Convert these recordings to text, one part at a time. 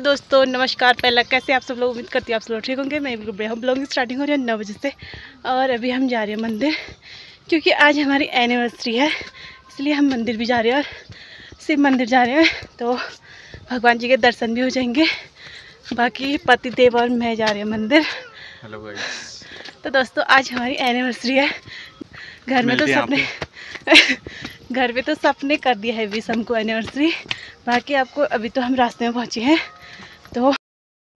दोस्तों नमस्कार। पहला कैसे आप सब लोग? उम्मीद करती हूँ आप सब लोग ठीक होंगे। मैं बिल्कुल हम ब्लॉगिंग स्टार्टिंग हो रही है नौ बजे से और अभी हम जा रहे हैं मंदिर क्योंकि आज हमारी एनिवर्सरी है इसलिए हम मंदिर भी जा रहे हैं और शिव मंदिर जा रहे हैं। तो भगवान जी के दर्शन भी हो जाएँगे। बाकी पति देव और मैं जा रहे हैं मंदिर। हेलो तो दोस्तों आज हमारी एनिवर्सरी है। घर में तो सबने घर में तो सबने कर दिया है विश हमको एनिवर्सरी बाकी आपको अभी तो हम रास्ते में पहुँचे हैं।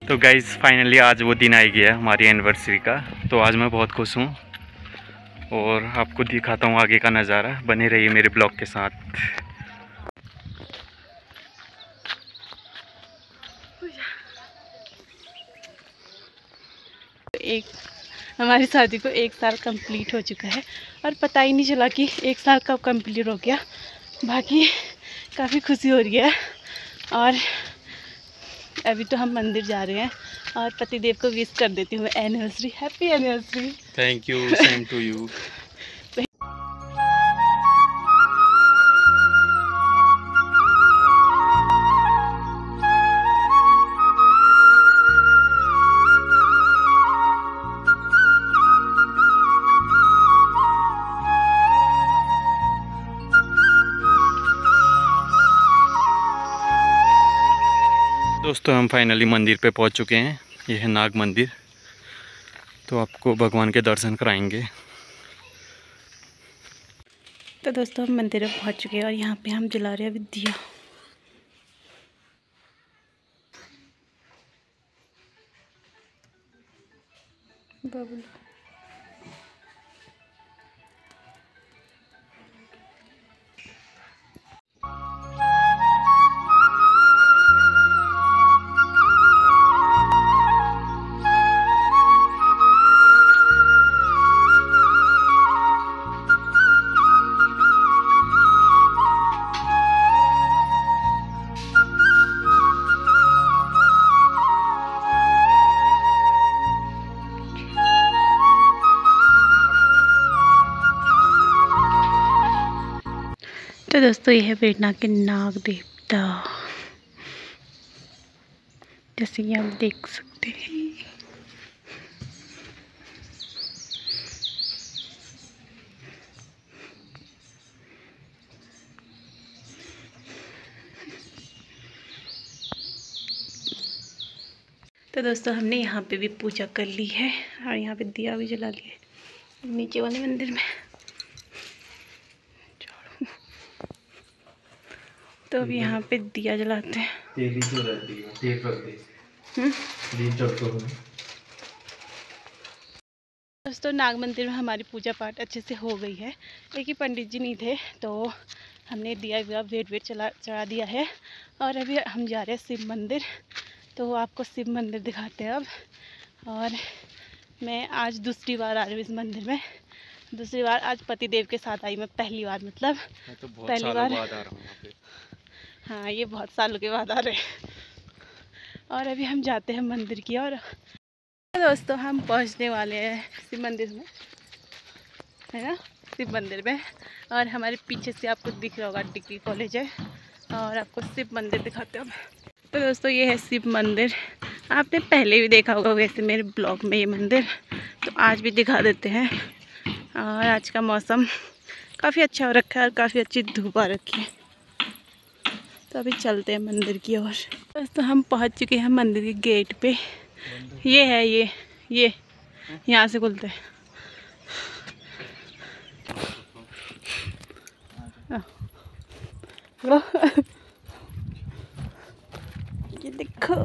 तो गाइज़ फाइनली आज वो दिन आ गया हमारी एनिवर्सरी का। तो आज मैं बहुत खुश हूँ और आपको दिखाता हूँ आगे का नज़ारा। बने रहिए मेरे ब्लॉग के साथ। एक, हमारी शादी को एक साल कंप्लीट हो चुका है और पता ही नहीं चला कि एक साल कब कंप्लीट हो गया। बाकी काफ़ी खुशी हो रही है और अभी तो हम मंदिर जा रहे हैं और पतिदेव को विश कर देती हूँ anniversary happy anniversary thank you same to you दोस्तों, हम फाइनली मंदिर पे पहुँच चुके हैं। यह है नाग मंदिर। तो आपको भगवान के दर्शन कराएँगे। तो दोस्तों, हम मंदिर में पहुँच चुके हैं और यहाँ पे हम जला रहे अभी दिया बबलू तो दोस्तों, यह है बेटना के नाग देवता जैसे कि आप देख सकते हैं। तो दोस्तों, हमने यहाँ पे भी पूजा कर ली है और यहाँ पे दिया भी जला लिया नीचे वाले मंदिर में। तो अब यहाँ पे दिया जलाते हैं। हम्म? दोस्तों नाग मंदिर में हमारी पूजा पाठ अच्छे से हो गई है। एक ही पंडित जी नहीं थे तो हमने दिया वेट वेट चला चढ़ा दिया है। और अभी हम जा रहे हैं शिव मंदिर तो आपको शिव मंदिर दिखाते हैं अब। और मैं आज दूसरी बार आ रही हूँ इस मंदिर में। दूसरी बार आज पति देव के साथ आई मैं पहली बार मतलब मैं तो बहुत पहली सालों बार- आ रहा हूँ यहाँ पे। हाँ ये बहुत सालों के बाद आ रहे हैं। और अभी हम जाते हैं मंदिर की और दोस्तों, हम पहुँचने वाले हैं शिव मंदिर में, है ना? शिव मंदिर में। और हमारे पीछे से आपको दिख रहा होगा डिग्री कॉलेज है। और आपको शिव मंदिर दिखाते हैं। तो दोस्तों, ये है शिव मंदिर। आपने पहले भी देखा होगा वैसे मेरे ब्लॉग में ये मंदिर। तो आज भी दिखा देते हैं। और आज का मौसम काफ़ी अच्छा हो रखा है और काफ़ी अच्छी धूप आ रखी है। तो अभी चलते हैं मंदिर की ओर। तो हम पहुँच चुके हैं मंदिर के गेट पे। ये है, ये ये, यहाँ से खुलते हैं। ये देखो।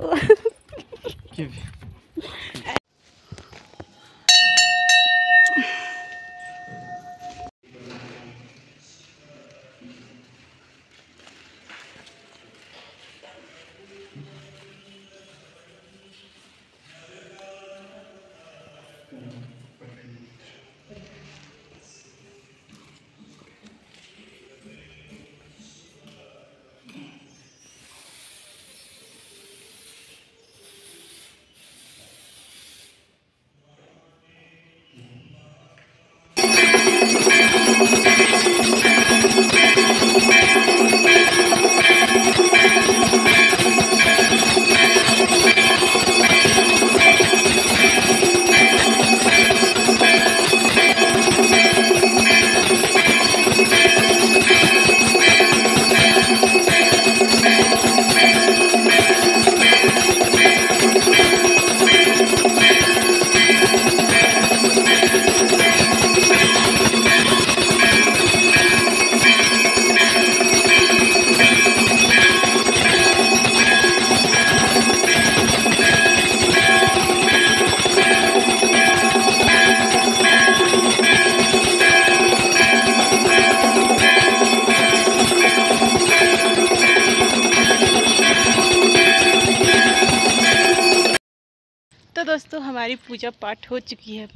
हमारी पूजा पाठ हो चुकी है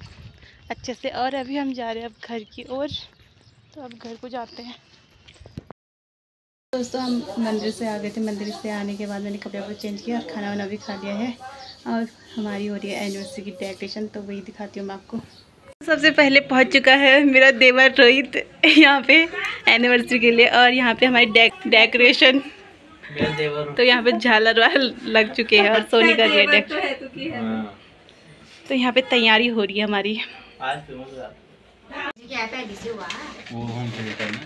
अच्छे से। और अभी हम जा रहे हैं अब घर की ओर। तो अब घर को जाते हैं। दोस्तों हम मंदिर से आ गए थे। मंदिर से आने के बाद मैंने कपड़े वपड़े चेंज किया और खाना वाना भी खा लिया है। और हमारी हो रही है एनिवर्सरी की डेकोरेशन तो वही दिखाती हूँ मैं आपको। सबसे पहले पहुँच चुका है मेरा देवर रोहित यहाँ पे एनिवर्सरी के लिए। और यहाँ पे हमारी डेक डेकोरेशन तो यहाँ पे झालर वाल लग चुके हैं और सोनी का गेट है। तो यहाँ पे तैयारी हो रही है हमारी। वो होम थिएटर में।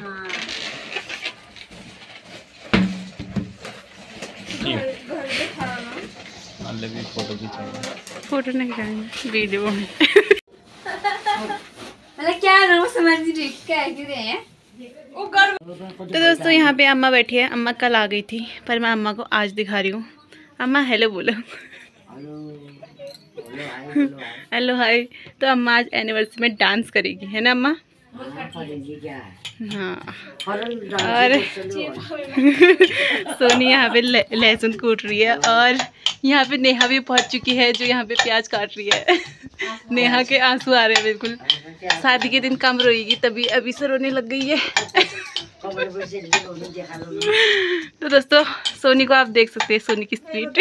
भी फ़ोटो नहीं खिंचाएँगे वीडियो में। मतलब क्या समझ नहीं रही क्या है क्यों है? तो दोस्तों यहाँ पे अम्मा बैठी है। अम्मा कल आ गई थी पर मैं अम्मा को आज दिखा रही हूँ। अम्मा हेलो बोलो। हेलो हाय तो अम्मा आज एनिवर्सरी में डांस करेगी है ना अम्मा? हाँ। और सोनी यहाँ पे लहसुन कूट रही है और यहाँ पे नेहा भी पहुँच चुकी है जो यहाँ पे प्याज काट रही है। नेहा के आँसू आ रहे हैं बिल्कुल। शादी के दिन कम रोएगी तभी अभी से रोने लग गई है। तो दोस्तों सोनी को आप देख सकते हैं सोनी की स्पीड।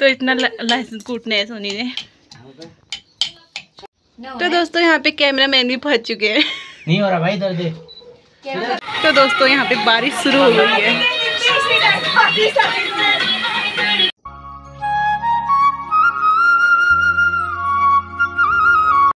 तो इतना ल- लहसुन कूटना है सोनी ने। तो दोस्तों यहाँ पे कैमरा मैन भी पहुँच चुके हैं। नहीं हो रहा भाई तो दोस्तों यहाँ पे बारिश शुरू हो गई है। ¡Aquí está!